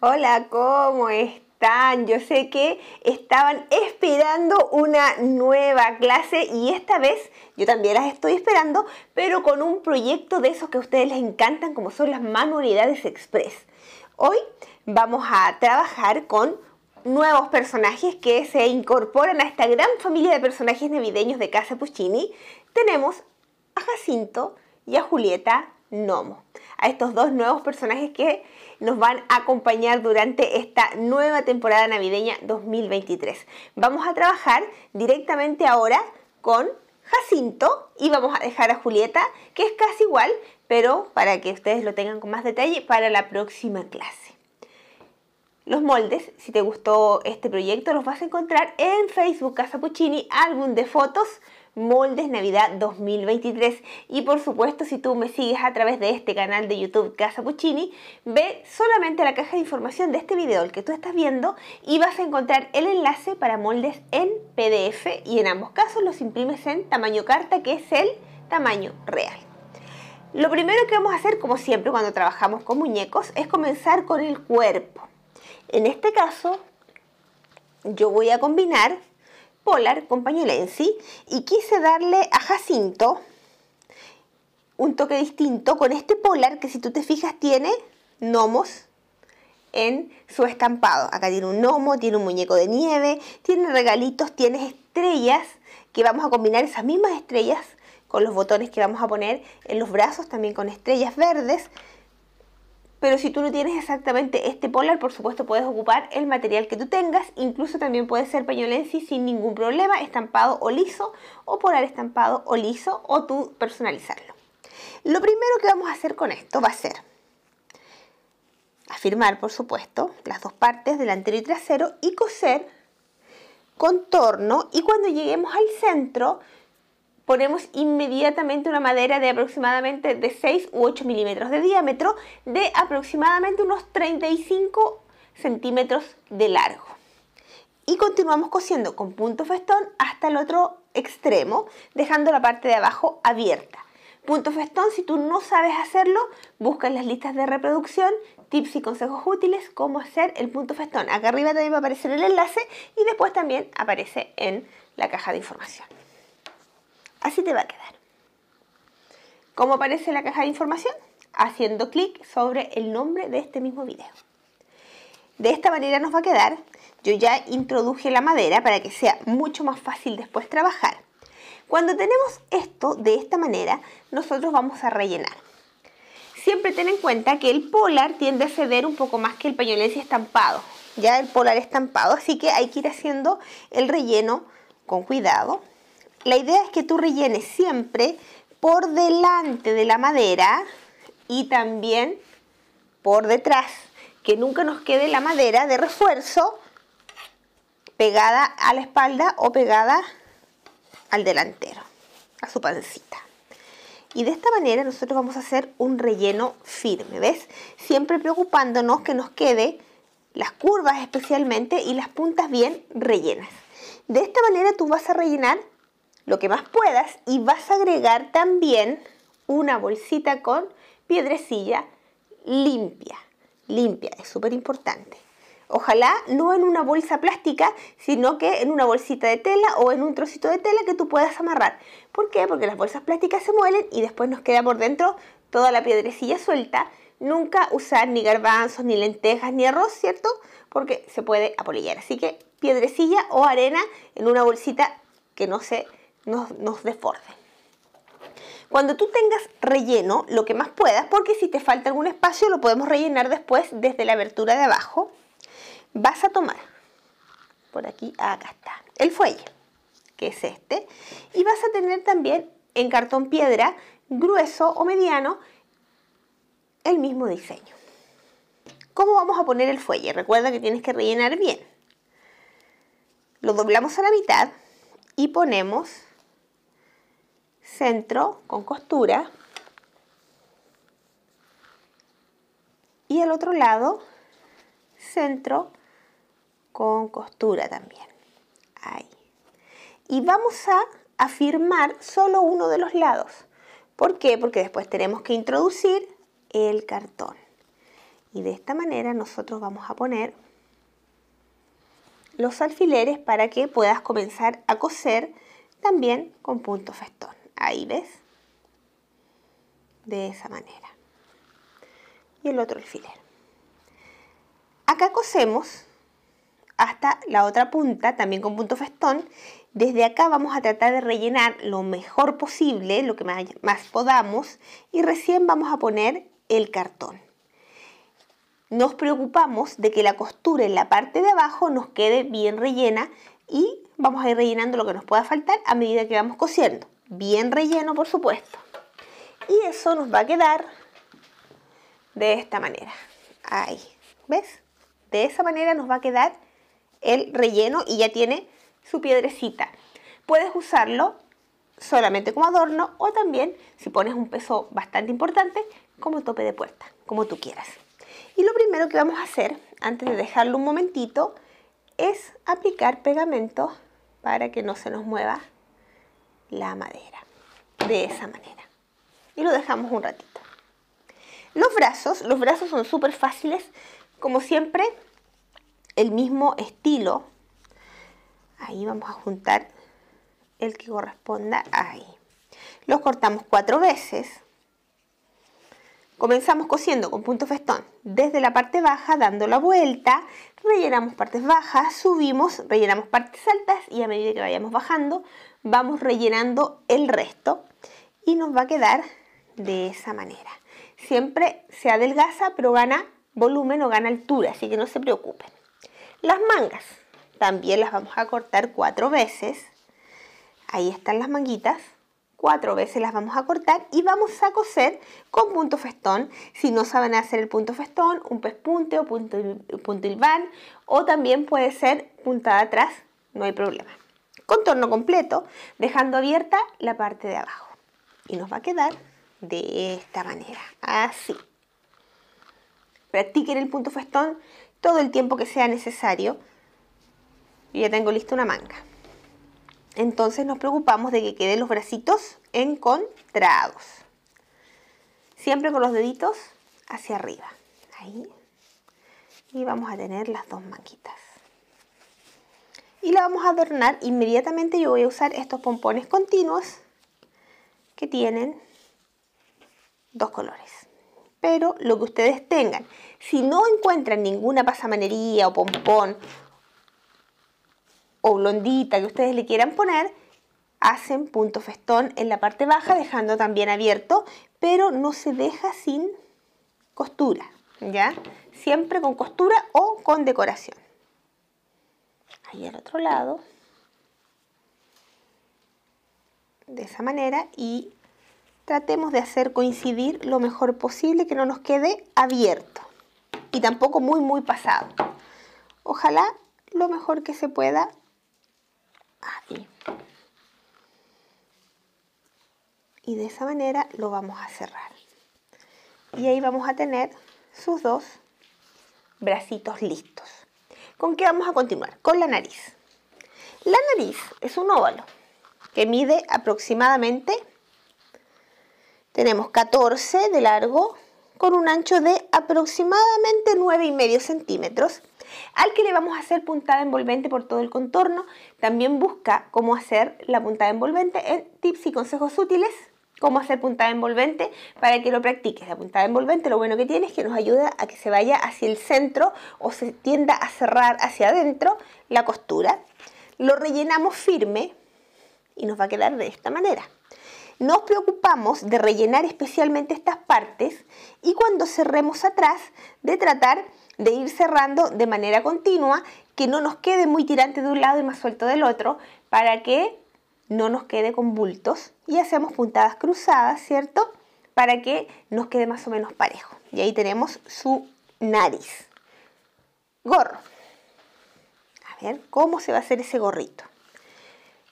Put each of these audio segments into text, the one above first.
Hola, ¿cómo están? Yo sé que estaban esperando una nueva clase y esta vez yo también las estoy esperando, pero con un proyecto de esos que a ustedes les encantan como son las manualidades express. Hoy vamos a trabajar con nuevos personajes que se incorporan a esta gran familia de personajes navideños de Casa Puccini. Tenemos a Jacinto y a Julieta Nomo, a estos dos nuevos personajes que nos van a acompañar durante esta nueva temporada navideña 2023. Vamos a trabajar directamente ahora con Jacinto y vamos a dejar a Julieta, que es casi igual, pero para que ustedes lo tengan con más detalle para la próxima clase. Los moldes, si te gustó este proyecto, los vas a encontrar en Facebook Casa Puccini, álbum de fotos Moldes Navidad 2023. Y por supuesto, si tú me sigues a través de este canal de YouTube Casa Puccini, ve solamente la caja de información de este video, el que tú estás viendo, y vas a encontrar el enlace para moldes en PDF y en ambos casos los imprimes en tamaño carta, que es el tamaño real. Lo primero que vamos a hacer, como siempre cuando trabajamos con muñecos, es comenzar con el cuerpo. En este caso, yo voy a combinar Polar con pañolensi y quise darle a Jacinto un toque distinto con este Polar que si tú te fijas tiene gnomos en su estampado. Acá tiene un gnomo, tiene un muñeco de nieve, tiene regalitos, tiene estrellas que vamos a combinar esas mismas estrellas con los botones que vamos a poner en los brazos, también con estrellas verdes pero si tú no tienes exactamente este polar, por supuesto puedes ocupar el material que tú tengas, incluso también puede ser pañolensi sin ningún problema, estampado o liso, o polar estampado o liso, o tú personalizarlo. Lo primero que vamos a hacer con esto va a ser afirmar, por supuesto, las dos partes, delantero y trasero, y coser contorno, y cuando lleguemos al centro, ponemos inmediatamente una madera de aproximadamente de 6 u 8 milímetros de diámetro de aproximadamente unos 35 centímetros de largo. Y continuamos cosiendo con punto festón hasta el otro extremo, dejando la parte de abajo abierta. Punto festón, si tú no sabes hacerlo, busca en las listas de reproducción tips y consejos útiles cómo hacer el punto festón. Acá arriba también va a aparecer el enlace y después también aparece en la caja de información. Así te va a quedar. ¿Cómo aparece la caja de información? Haciendo clic sobre el nombre de este mismo video. De esta manera nos va a quedar. Yo ya introduje la madera para que sea mucho más fácil después trabajar. Cuando tenemos esto de esta manera, nosotros vamos a rellenar. Siempre ten en cuenta que el polar tiende a ceder un poco más que el pañolense estampado. Ya el polar estampado, así que hay que ir haciendo el relleno con cuidado la idea es que tú rellenes siempre por delante de la madera y también por detrás, que nunca nos quede la madera de refuerzo pegada a la espalda o pegada al delantero, a su pancita. Y de esta manera nosotros vamos a hacer un relleno firme, ¿ves? Siempre preocupándonos que nos quede las curvas especialmente y las puntas bien rellenas. De esta manera tú vas a rellenar lo que más puedas y vas a agregar también una bolsita con piedrecilla limpia. Limpia, es súper importante. Ojalá no en una bolsa plástica, sino que en una bolsita de tela o en un trocito de tela que tú puedas amarrar. ¿Por qué? Porque las bolsas plásticas se muelen y después nos queda por dentro toda la piedrecilla suelta. Nunca usar ni garbanzos, ni lentejas, ni arroz, ¿cierto? Porque se puede apolillar. Así que piedrecilla o arena en una bolsita que no se nos, nos Cuando tú tengas relleno, lo que más puedas, porque si te falta algún espacio lo podemos rellenar después desde la abertura de abajo, vas a tomar, por aquí, acá está, el fuelle, que es este, y vas a tener también en cartón piedra, grueso o mediano, el mismo diseño. ¿Cómo vamos a poner el fuelle? Recuerda que tienes que rellenar bien. Lo doblamos a la mitad y ponemos centro con costura y al otro lado centro con costura también ahí y vamos a afirmar solo uno de los lados. ¿Por qué? Porque después tenemos que introducir el cartón. Y de esta manera nosotros vamos a poner los alfileres para que puedas comenzar a coser también con punto festón. Ahí ves. De esa manera. Y el otro alfiler. Acá cosemos hasta la otra punta, también con punto festón. Desde acá vamos a tratar de rellenar lo mejor posible, lo que más, podamos, y recién vamos a poner el cartón. Nos preocupamos de que la costura en la parte de abajo nos quede bien rellena y vamos a ir rellenando lo que nos pueda faltar a medida que vamos cosiendo. Bien relleno, por supuesto. Y eso nos va a quedar de esta manera. Ahí, ¿ves? De esa manera nos va a quedar el relleno y ya tiene su piedrecita. Puedes usarlo solamente como adorno o también, si pones un peso bastante importante, como tope de puerta, como tú quieras. Y lo primero que vamos a hacer, antes de dejarlo un momentito, es aplicar pegamento para que no se nos mueva la madera. De esa manera. Y lo dejamos un ratito. Los brazos, los brazos son súper fáciles. Como siempre, el mismo estilo. Ahí vamos a juntar el que corresponda ahí. Los cortamos cuatro veces. Comenzamos cosiendo con punto festón desde la parte baja, dando la vuelta, rellenamos partes bajas, subimos, rellenamos partes altas y a medida que vayamos bajando, vamos rellenando el resto y nos va a quedar de esa manera. Siempre se adelgaza, pero gana volumen o gana altura, así que no se preocupen. Las mangas también las vamos a cortar cuatro veces. Ahí están las manguitas cuatro veces las vamos a cortar y vamos a coser con punto festón. Si no saben hacer el punto festón, un pespunte o punto, punto hilván o también puede ser puntada atrás, no hay problema. Contorno completo, dejando abierta la parte de abajo. Y nos va a quedar de esta manera, así. Practiquen el punto festón todo el tiempo que sea necesario. Y ya tengo lista una manga entonces nos preocupamos de que queden los bracitos encontrados. Siempre con los deditos hacia arriba. Ahí. Y vamos a tener las dos manquitas. Y la vamos a adornar. Inmediatamente yo voy a usar estos pompones continuos que tienen dos colores. Pero lo que ustedes tengan. Si no encuentran ninguna pasamanería o pompón o blondita que ustedes le quieran poner, hacen punto festón en la parte baja, dejando también abierto, pero no se deja sin costura, ¿ya? Siempre con costura o con decoración. Ahí al otro lado. De esa manera y tratemos de hacer coincidir lo mejor posible, que no nos quede abierto y tampoco muy muy pasado. Ojalá lo mejor que se pueda ahí. Y de esa manera lo vamos a cerrar. Y ahí vamos a tener sus dos bracitos listos. ¿Con qué vamos a continuar? Con la nariz. La nariz es un óvalo que mide aproximadamente, tenemos 14 de largo con un ancho de aproximadamente 9,5 centímetros al que le vamos a hacer puntada envolvente por todo el contorno. También busca cómo hacer la puntada envolvente en tips y consejos útiles cómo hacer puntada envolvente para que lo practiques. La puntada envolvente lo bueno que tiene es que nos ayuda a que se vaya hacia el centro o se tienda a cerrar hacia adentro la costura. Lo rellenamos firme y nos va a quedar de esta manera. Nos preocupamos de rellenar especialmente estas partes y cuando cerremos atrás de tratar de ir cerrando de manera continua, que no nos quede muy tirante de un lado y más suelto del otro, para que no nos quede con bultos. Y hacemos puntadas cruzadas, ¿cierto? Para que nos quede más o menos parejo. Y ahí tenemos su nariz. Gorro. A ver, ¿cómo se va a hacer ese gorrito?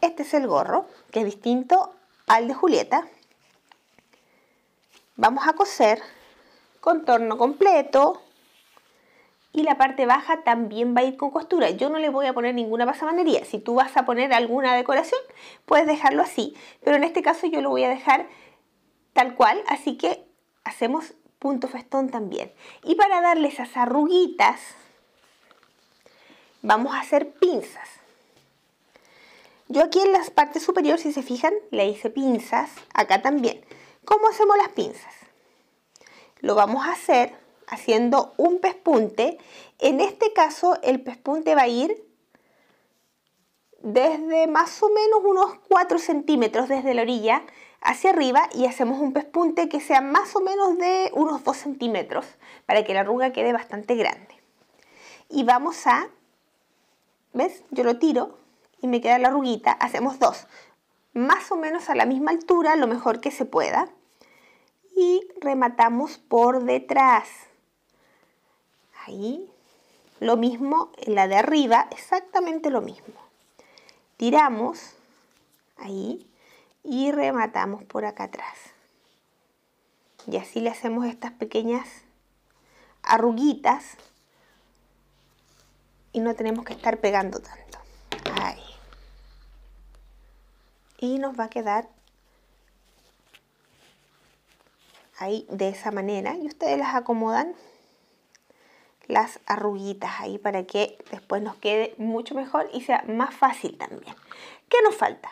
Este es el gorro, que es distinto al de Julieta. Vamos a coser contorno completo, y la parte baja también va a ir con costura. Yo no le voy a poner ninguna pasamanería. Si tú vas a poner alguna decoración, puedes dejarlo así. Pero en este caso yo lo voy a dejar tal cual, así que hacemos punto festón también. Y para darle esas arruguitas, vamos a hacer pinzas. Yo aquí en la parte superior, si se fijan, le hice pinzas, acá también. ¿Cómo hacemos las pinzas? Lo vamos a hacer haciendo un pespunte. En este caso el pespunte va a ir desde más o menos unos 4 centímetros desde la orilla hacia arriba y hacemos un pespunte que sea más o menos de unos 2 centímetros para que la arruga quede bastante grande. Y vamos a, ¿ves? Yo lo tiro y me queda la arruguita, hacemos dos, más o menos a la misma altura, lo mejor que se pueda. Y rematamos por detrás. Lo mismo en la de arriba, exactamente lo mismo. Tiramos ahí y rematamos por acá atrás. Y así le hacemos estas pequeñas arruguitas y no tenemos que estar pegando tanto. Ahí. Y nos va a quedar ahí de esa manera y ustedes las acomodan las arruguitas ahí para que después nos quede mucho mejor y sea más fácil también. ¿Qué nos falta?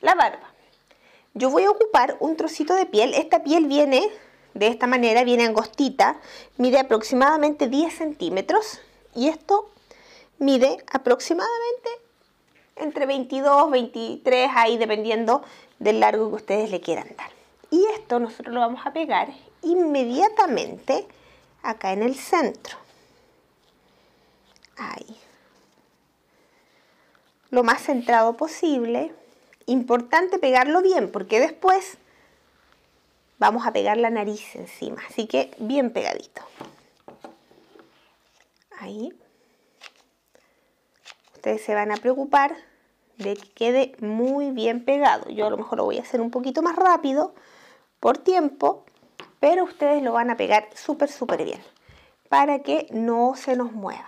La barba. Yo voy a ocupar un trocito de piel. Esta piel viene de esta manera, viene angostita, mide aproximadamente 10 centímetros y esto mide aproximadamente entre 22, 23, ahí dependiendo del largo que ustedes le quieran dar. Y esto nosotros lo vamos a pegar inmediatamente acá en el centro. Ahí. Lo más centrado posible. Importante pegarlo bien porque después vamos a pegar la nariz encima. Así que bien pegadito. Ahí. Ustedes se van a preocupar de que quede muy bien pegado. Yo a lo mejor lo voy a hacer un poquito más rápido por tiempo, pero ustedes lo van a pegar súper, súper bien para que no se nos mueva.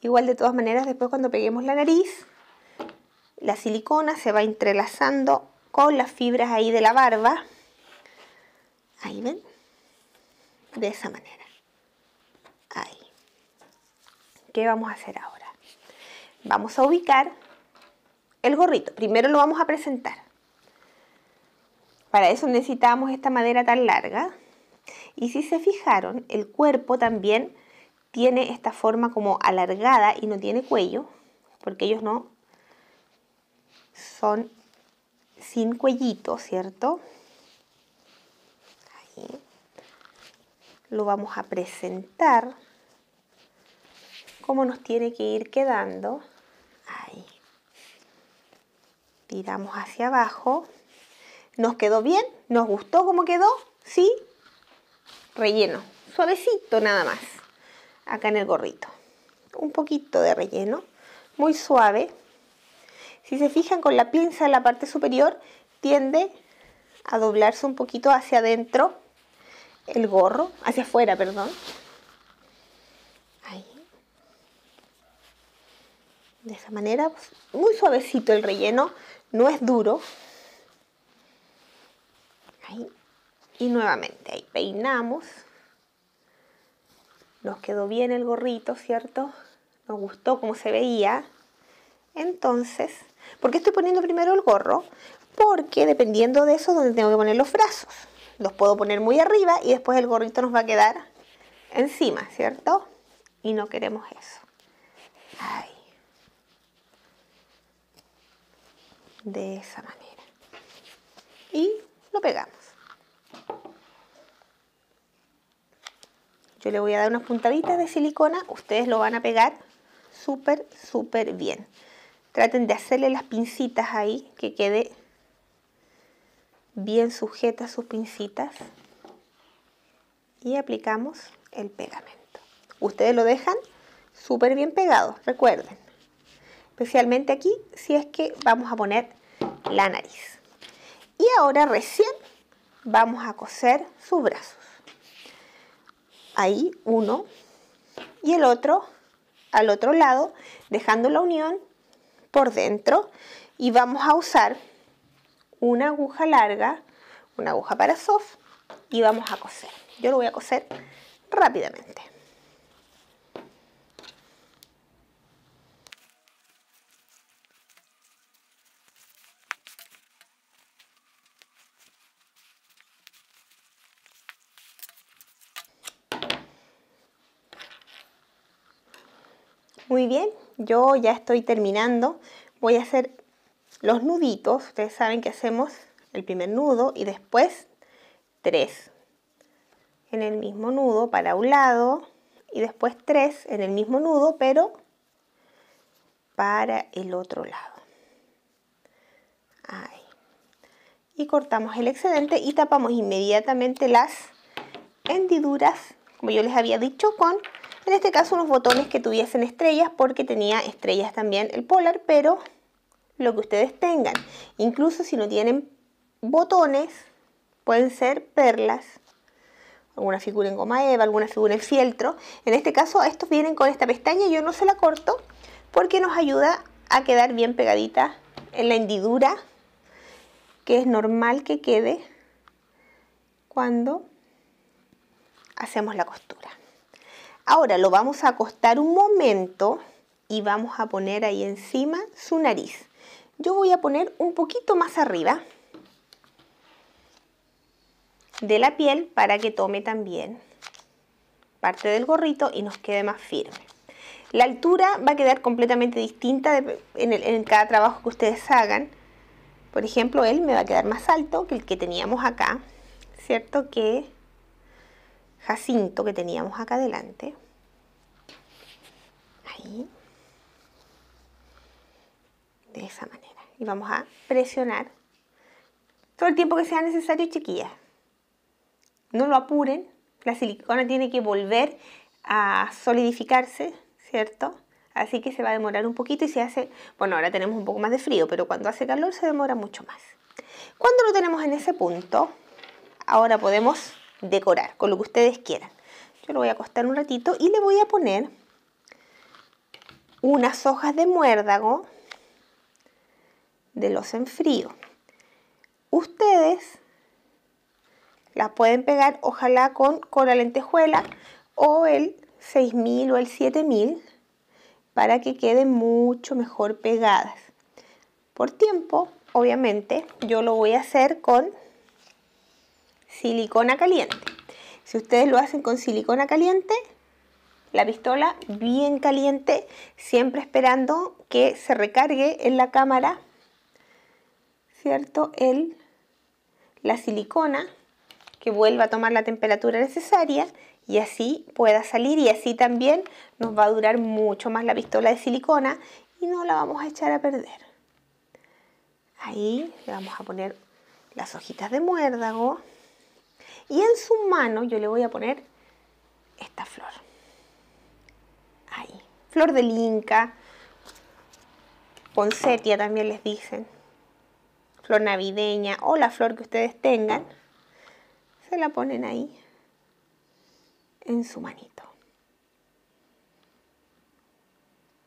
Igual de todas maneras, después cuando peguemos la nariz, la silicona se va entrelazando con las fibras ahí de la barba. Ahí ven, de esa manera. Ahí. ¿Qué vamos a hacer ahora? Vamos a ubicar el gorrito. Primero lo vamos a presentar. Para eso necesitamos esta madera tan larga. Y si se fijaron, el cuerpo también tiene esta forma como alargada y no tiene cuello, porque ellos no son sin cuellito, ¿cierto? Ahí. Lo vamos a presentar como nos tiene que ir quedando. Ahí. Tiramos hacia abajo. ¿Nos quedó bien? ¿Nos gustó cómo quedó? ¿Sí? Relleno. Suavecito nada más acá en el gorrito. Un poquito de relleno, muy suave. Si se fijan con la pinza en la parte superior, tiende a doblarse un poquito hacia adentro el gorro, hacia afuera, perdón. Ahí. De esa manera, pues, muy suavecito el relleno, no es duro. Y nuevamente, ahí peinamos. Nos quedó bien el gorrito, ¿cierto? Nos gustó cómo se veía. Entonces, ¿por qué estoy poniendo primero el gorro? Porque dependiendo de eso, donde tengo que poner los brazos. Los puedo poner muy arriba y después el gorrito nos va a quedar encima, ¿cierto? Y no queremos eso. Ahí. De esa manera. Y lo pegamos. Yo le voy a dar unas puntaditas de silicona, ustedes lo van a pegar súper, súper bien. Traten de hacerle las pincitas ahí, que quede bien sujeta sus pincitas. Y aplicamos el pegamento. Ustedes lo dejan súper bien pegado, recuerden. Especialmente aquí, si es que vamos a poner la nariz. Y ahora recién vamos a coser sus brazos ahí uno y el otro al otro lado, dejando la unión por dentro y vamos a usar una aguja larga, una aguja para soft y vamos a coser. Yo lo voy a coser rápidamente. Muy bien, yo ya estoy terminando. Voy a hacer los nuditos. Ustedes saben que hacemos el primer nudo y después tres en el mismo nudo para un lado y después tres en el mismo nudo pero para el otro lado. Y cortamos el excedente y tapamos inmediatamente las hendiduras, como yo les había dicho, con en este caso unos botones que tuviesen estrellas porque tenía estrellas también el polar, pero lo que ustedes tengan. Incluso si no tienen botones, pueden ser perlas, alguna figura en goma eva, alguna figura en fieltro. En este caso estos vienen con esta pestaña, yo no se la corto porque nos ayuda a quedar bien pegadita en la hendidura que es normal que quede cuando hacemos la costura. Ahora lo vamos a acostar un momento y vamos a poner ahí encima su nariz. Yo voy a poner un poquito más arriba de la piel para que tome también parte del gorrito y nos quede más firme. La altura va a quedar completamente distinta en, en, cada trabajo que ustedes hagan. Por ejemplo, él me va a quedar más alto que el que teníamos acá, ¿cierto? Que Jacinto que teníamos acá adelante. Ahí. De esa manera. Y vamos a presionar todo el tiempo que sea necesario, chiquillas. No lo apuren. La silicona tiene que volver a solidificarse, ¿cierto? Así que se va a demorar un poquito y se hace, bueno, ahora tenemos un poco más de frío, pero cuando hace calor se demora mucho más. Cuando lo tenemos en ese punto, ahora podemos decorar con lo que ustedes quieran. Yo lo voy a acostar un ratito y le voy a poner unas hojas de muérdago de los enfríos. Ustedes las pueden pegar ojalá con, con la lentejuela o el 6000 o el 7000 para que queden mucho mejor pegadas. Por tiempo, obviamente, yo lo voy a hacer con silicona caliente. Si ustedes lo hacen con silicona caliente, la pistola bien caliente, siempre esperando que se recargue en la cámara, ¿cierto? El, la silicona, que vuelva a tomar la temperatura necesaria y así pueda salir y así también nos va a durar mucho más la pistola de silicona y no la vamos a echar a perder. Ahí le vamos a poner las hojitas de muérdago. Y en su mano yo le voy a poner esta flor. Ahí. Flor del Inca. Poncetia también les dicen. Flor navideña o la flor que ustedes tengan. Se la ponen ahí en su manito.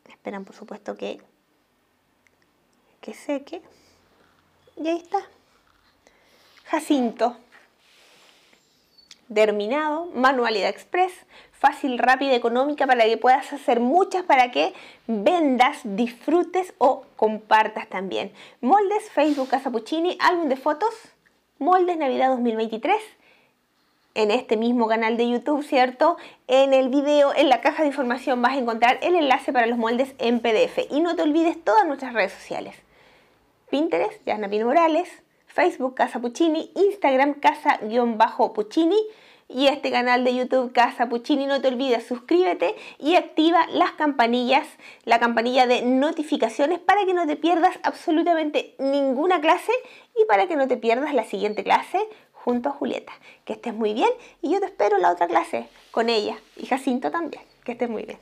Esperan por supuesto que, que seque. Y ahí está. Jacinto terminado, manualidad express, fácil, rápida, económica para que puedas hacer muchas para que vendas, disfrutes o compartas también. Moldes, Facebook Casa Puccini, álbum de fotos, Moldes Navidad 2023 en este mismo canal de YouTube, ¿cierto? En el video, en la caja de información vas a encontrar el enlace para los moldes en PDF. Y no te olvides todas nuestras redes sociales. Pinterest, Yasna Pino Morales, Facebook Casa Puccini, Instagram Casa-Puccini y este canal de YouTube Casa Puccini. No te olvides, suscríbete y activa las campanillas, la campanilla de notificaciones para que no te pierdas absolutamente ninguna clase y para que no te pierdas la siguiente clase junto a Julieta. Que estés muy bien y yo te espero en la otra clase con ella y Jacinto también. Que estés muy bien.